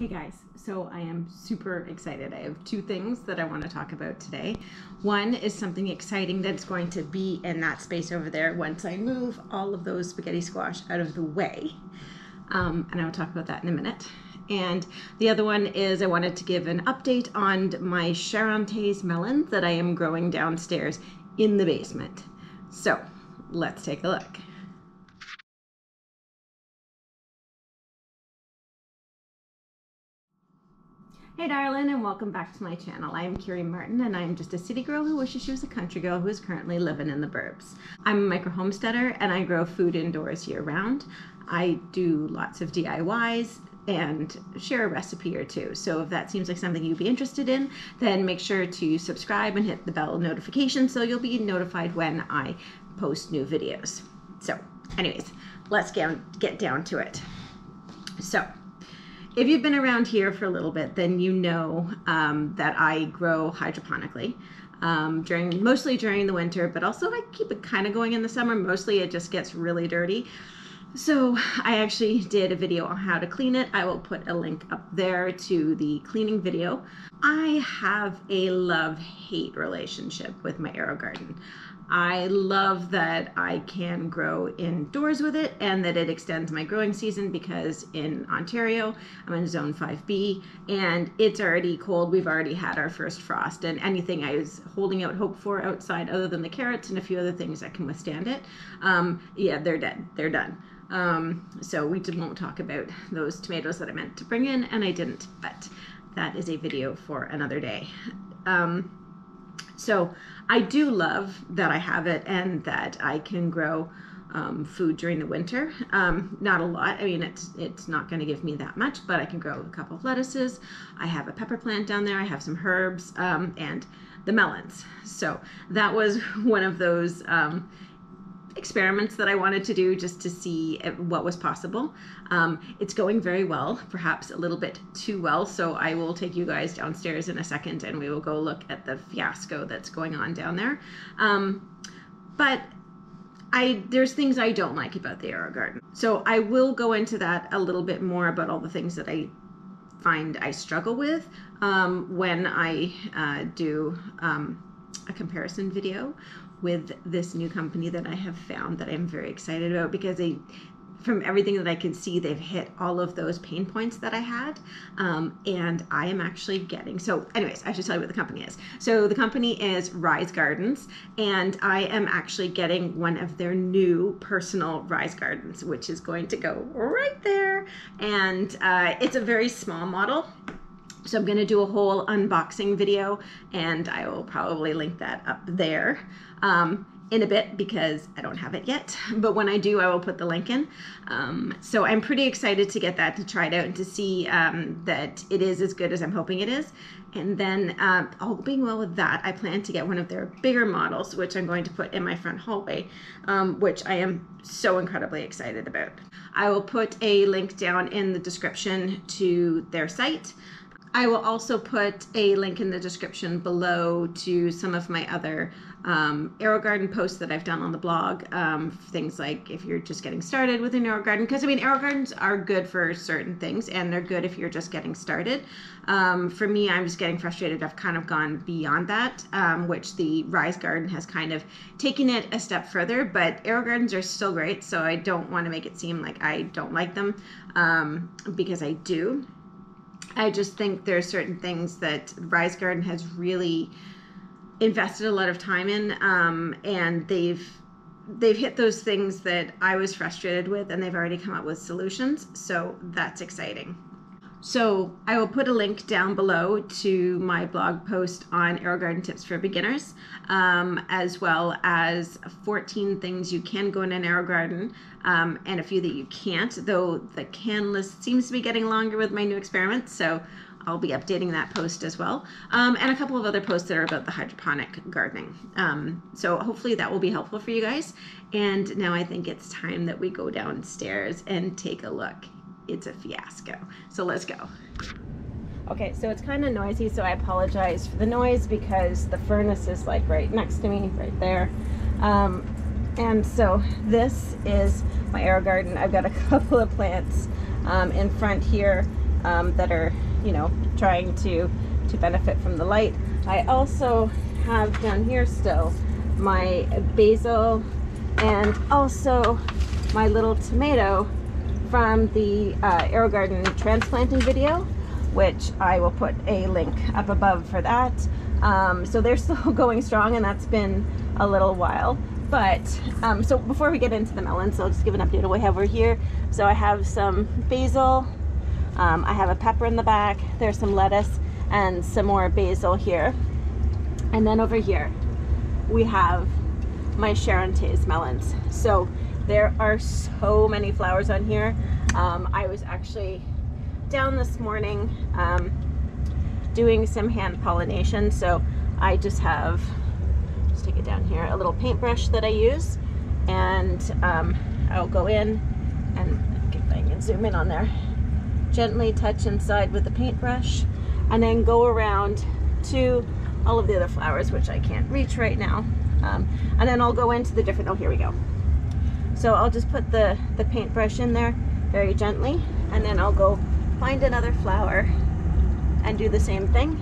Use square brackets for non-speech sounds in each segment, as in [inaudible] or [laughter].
Hey guys, so I am super excited. I have two things that I want to talk about today. One is something exciting that's going to be in that space over there once I move all of those spaghetti squash out of the way. Um, and I'll talk about that in a minute. And the other one is I wanted to give an update on my Charentais melons that I am growing downstairs in the basement. So let's take a look. Hey darling and welcome back to my channel. I am Kiri Martin and I'm just a city girl who wishes she was a country girl who is currently living in the burbs. I'm a micro homesteader and I grow food indoors year round. I do lots of DIYs and share a recipe or two. So if that seems like something you'd be interested in, then make sure to subscribe and hit the bell notification so you'll be notified when I post new videos. So anyways, let's get, get down to it. So if you've been around here for a little bit, then you know um, that I grow hydroponically. Um, during mostly during the winter, but also I keep it kind of going in the summer. Mostly it just gets really dirty. So I actually did a video on how to clean it. I will put a link up there to the cleaning video. I have a love-hate relationship with my AeroGarden. I love that I can grow indoors with it and that it extends my growing season because in Ontario, I'm in zone 5B and it's already cold. We've already had our first frost and anything I was holding out hope for outside other than the carrots and a few other things that can withstand it, um, yeah, they're dead. They're done. Um, so we won't talk about those tomatoes that I meant to bring in and I didn't, but that is a video for another day. Um, so I do love that I have it and that I can grow um, food during the winter. Um, not a lot. I mean, it's it's not going to give me that much, but I can grow a couple of lettuces. I have a pepper plant down there. I have some herbs um, and the melons. So that was [laughs] one of those um, experiments that I wanted to do just to see what was possible. Um, it's going very well, perhaps a little bit too well. So I will take you guys downstairs in a second and we will go look at the fiasco that's going on down there. Um, but I there's things I don't like about the AeroGarden. So I will go into that a little bit more about all the things that I find I struggle with um, when I uh, do um, a comparison video with this new company that I have found that I'm very excited about because they from everything that I can see, they've hit all of those pain points that I had. Um, and I am actually getting, so anyways, I should tell you what the company is. So the company is Rise Gardens, and I am actually getting one of their new personal Rise Gardens, which is going to go right there. And uh, it's a very small model. So I'm going to do a whole unboxing video and I will probably link that up there um, in a bit because I don't have it yet. But when I do, I will put the link in. Um, so I'm pretty excited to get that to try it out and to see um, that it is as good as I'm hoping it is. And then uh, all being well with that, I plan to get one of their bigger models, which I'm going to put in my front hallway, um, which I am so incredibly excited about. I will put a link down in the description to their site. I will also put a link in the description below to some of my other um, AeroGarden posts that I've done on the blog. Um, things like if you're just getting started with an AeroGarden, because I mean, AeroGardens are good for certain things and they're good if you're just getting started. Um, for me, I'm just getting frustrated. I've kind of gone beyond that, um, which the Rise Garden has kind of taken it a step further, but AeroGardens are still great, so I don't want to make it seem like I don't like them um, because I do. I just think there are certain things that Rise Garden has really invested a lot of time in, um, and they've they've hit those things that I was frustrated with, and they've already come up with solutions. So that's exciting. So I will put a link down below to my blog post on AeroGarden tips for beginners, um, as well as 14 things you can go in an AeroGarden um, and a few that you can't, though the can list seems to be getting longer with my new experiments. So I'll be updating that post as well. Um, and a couple of other posts that are about the hydroponic gardening. Um, so hopefully that will be helpful for you guys. And now I think it's time that we go downstairs and take a look it's a fiasco. So let's go. Okay, so it's kind of noisy, so I apologize for the noise because the furnace is like right next to me, right there. Um, and so this is my AeroGarden. I've got a [laughs] couple of plants um, in front here um, that are, you know, trying to to benefit from the light. I also have down here still my basil and also my little tomato from the uh, AeroGarden transplanting video, which I will put a link up above for that. Um, so they're [laughs] still going strong and that's been a little while. But, um, so before we get into the melons, I'll just give an update of what I have over here. So I have some basil, um, I have a pepper in the back, there's some lettuce and some more basil here. And then over here, we have my Charentais melons. So there are so many flowers on here. Um, I was actually down this morning um, doing some hand pollination. So I just have, let's take it down here, a little paintbrush that I use. And um, I'll go in and if I can zoom in on there. Gently touch inside with the paintbrush and then go around to all of the other flowers, which I can't reach right now. Um, and then I'll go into the different, oh, here we go. So I'll just put the, the paintbrush in there very gently, and then I'll go find another flower and do the same thing.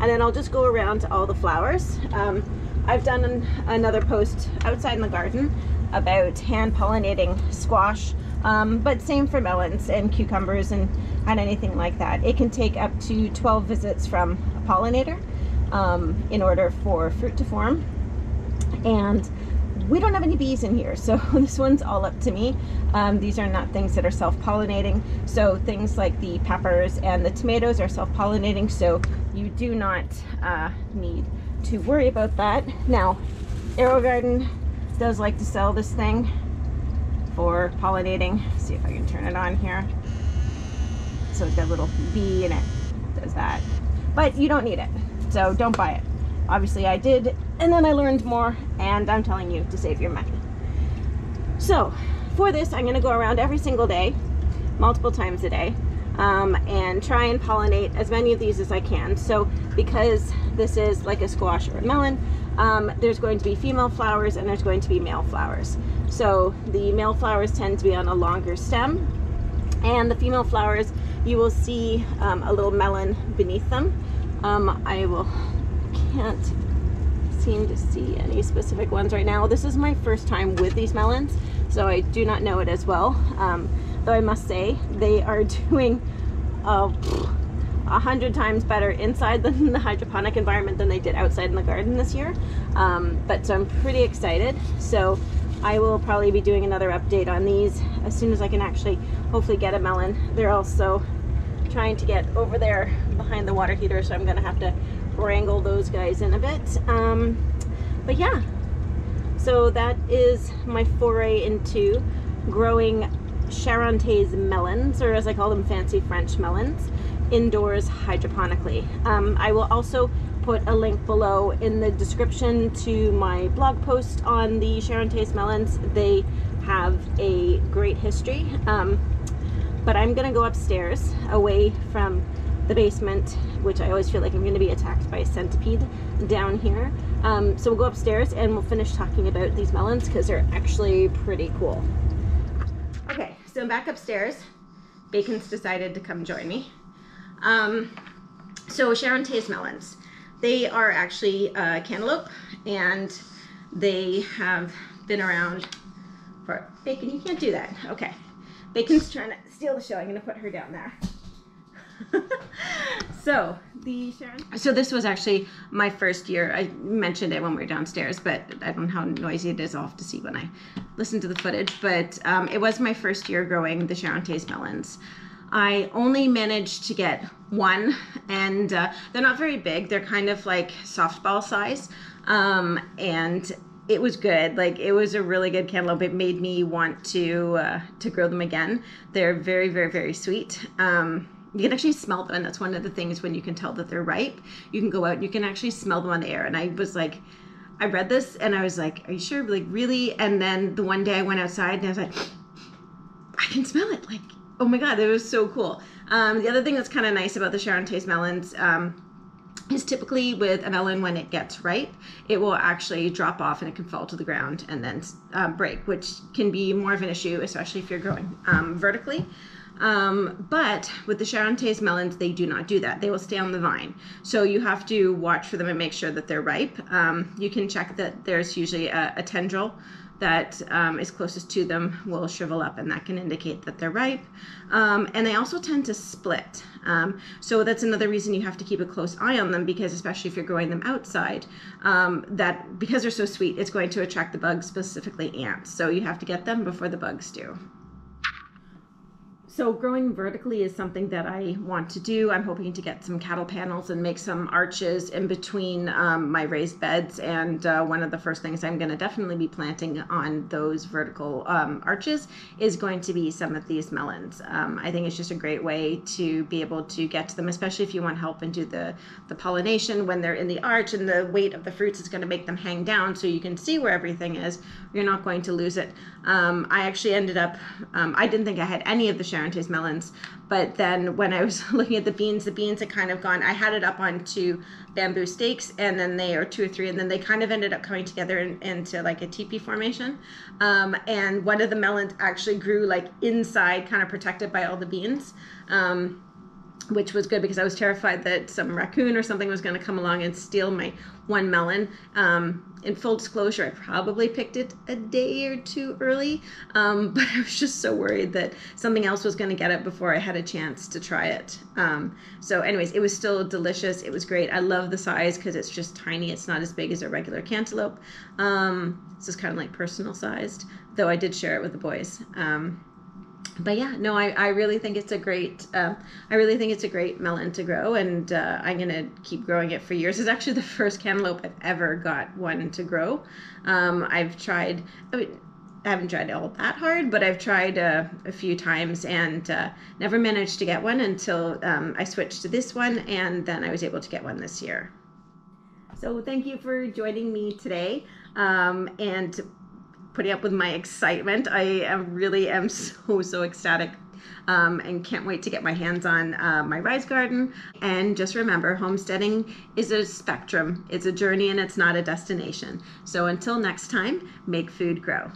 And then I'll just go around to all the flowers. Um, I've done an, another post outside in the garden about hand pollinating squash, um, but same for melons and cucumbers and, and anything like that. It can take up to 12 visits from a pollinator um, in order for fruit to form. And we don't have any bees in here, so [laughs] this one's all up to me. Um, these are not things that are self-pollinating. So things like the peppers and the tomatoes are self-pollinating, so you do not uh, need to worry about that. Now, AeroGarden does like to sell this thing for pollinating. Let's see if I can turn it on here. So it's got a little bee in it, does that. But you don't need it, so don't buy it. Obviously I did, and then I learned more, and I'm telling you to save your money. So for this, I'm gonna go around every single day, multiple times a day, um, and try and pollinate as many of these as I can. So because this is like a squash or a melon, um, there's going to be female flowers and there's going to be male flowers. So the male flowers tend to be on a longer stem and the female flowers, you will see um, a little melon beneath them. Um, I will can't seem to see any specific ones right now. This is my first time with these melons, so I do not know it as well. Um, though I must say, they are [laughs] doing uh, a hundred times better inside than the hydroponic environment than they did outside in the garden this year. Um, but so I'm pretty excited. So I will probably be doing another update on these as soon as I can actually hopefully get a melon. They're also trying to get over there behind the water heater, so I'm gonna have to wrangle those guys in a bit. Um, but yeah, so that is my foray into growing Charentais melons, or as I call them, fancy French melons, indoors hydroponically. Um, I will also put a link below in the description to my blog post on the Charentais melons. They have a great history. Um, but I'm gonna go upstairs away from the basement, which I always feel like I'm going to be attacked by a centipede down here. Um, so we'll go upstairs and we'll finish talking about these melons because they're actually pretty cool. Okay, so I'm back upstairs. Bacon's decided to come join me. Um, so Charentais melons. They are actually uh, cantaloupe and they have been around for... Bacon, you can't do that. Okay. Bacon's trying to steal the show. I'm going to put her down there. [laughs] so the Sharon. So this was actually my first year. I mentioned it when we were downstairs, but I don't know how noisy it is. I'll have to see when I listen to the footage. But um, it was my first year growing the Charentais melons. I only managed to get one, and uh, they're not very big. They're kind of like softball size, um, and it was good. Like it was a really good cantaloupe. It made me want to uh, to grow them again. They're very, very, very sweet. Um, you can actually smell them. And that's one of the things when you can tell that they're ripe. You can go out and you can actually smell them on the air. And i was like i read this and i was like are you sure? Like really? And then the one day i went outside and i was like i can smell it. Like oh my god it was so cool. Um, the other thing that's kind of nice about the Charentais melons um, is typically with a melon when it gets ripe it will actually drop off and it can fall to the ground and then um, break which can be more of an issue especially if you're growing um, vertically Um, but with the Charentais melons, they do not do that. They will stay on the vine. So you have to watch for them and make sure that they're ripe. Um, you can check that there's usually a, a tendril that um, is closest to them will shrivel up and that can indicate that they're ripe. Um, and they also tend to split. Um, so that's another reason you have to keep a close eye on them because especially if you're growing them outside, um, that because they're so sweet, it's going to attract the bugs, specifically ants. So you have to get them before the bugs do. So growing vertically is something that I want to do. I'm hoping to get some cattle panels and make some arches in between um, my raised beds. And uh, one of the first things I'm going to definitely be planting on those vertical um, arches is going to be some of these melons. Um, I think it's just a great way to be able to get to them, especially if you want help and do the, the pollination when they're in the arch and the weight of the fruits is going to make them hang down so you can see where everything is. You're not going to lose it. Um, I actually ended up, um, I didn't think I had any of the Sharon Taste melons. But then when I was [laughs] looking at the beans, the beans had kind of gone, I had it up onto bamboo stakes and then they are two or three, and then they kind of ended up coming together in, into like a teepee formation. Um, and one of the melons actually grew like inside, kind of protected by all the beans. Um, which was good because I was terrified that some raccoon or something was going to come along and steal my one melon. Um, in full disclosure, I probably picked it a day or two early, um, [laughs] but I was just so worried that something else was going to get it before I had a chance to try it. Um, so, anyways, it was still delicious. It was great. I love the size because it's just tiny. It's not as big as a regular cantaloupe. Um, this is kind of like personal sized, though I did share it with the boys. Um, but yeah, no, I, I really think it's a great, uh, I really think it's a great melon to grow, and uh, I'm gonna keep growing it for years. [laughs] It's actually the first cantaloupe I've ever got one to grow. Um, I've tried, I, mean, I haven't tried all that hard, but I've tried uh, a few times and uh, never managed to get one until um, I switched to this one, and then I was able to get one this year. So thank you for joining me today, um, and putting up with my excitement. I am really am [laughs] so, so ecstatic um, and can't wait to get my hands on uh, my Rise Garden. And just remember, homesteading is a spectrum. It's a journey and it's not a destination. So until next time, make food grow.